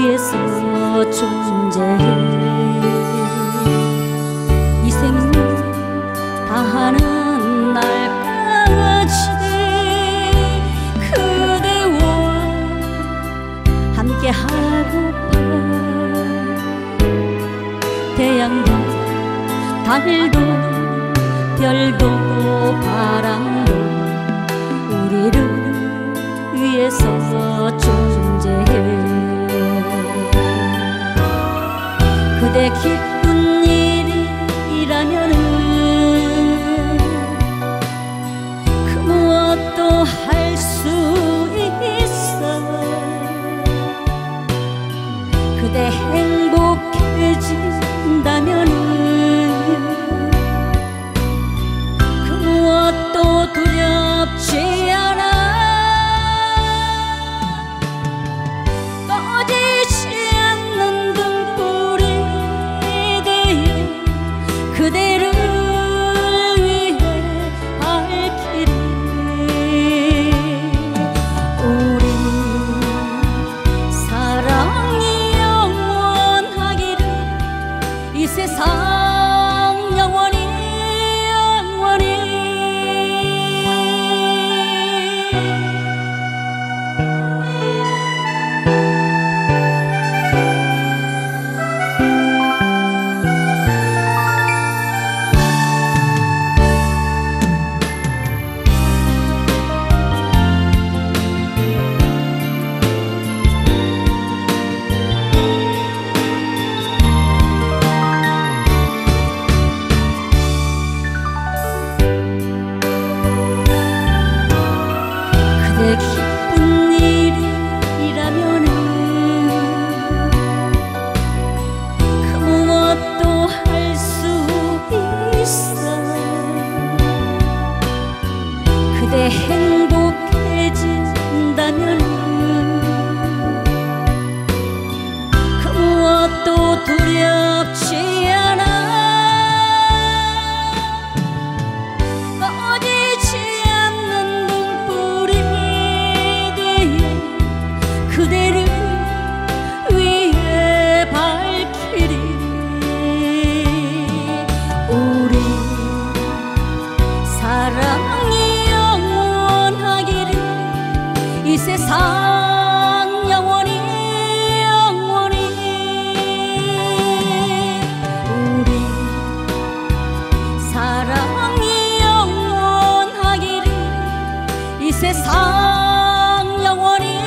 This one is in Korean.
위에서 존재해. 이 생명 다하는 날까지 그대와 함께 하고파 태양도 달도 별도 바 내 기쁜 일이라면은 그 무엇도 할 수 있어. 그대 행복해진다면은 music 세상 영원히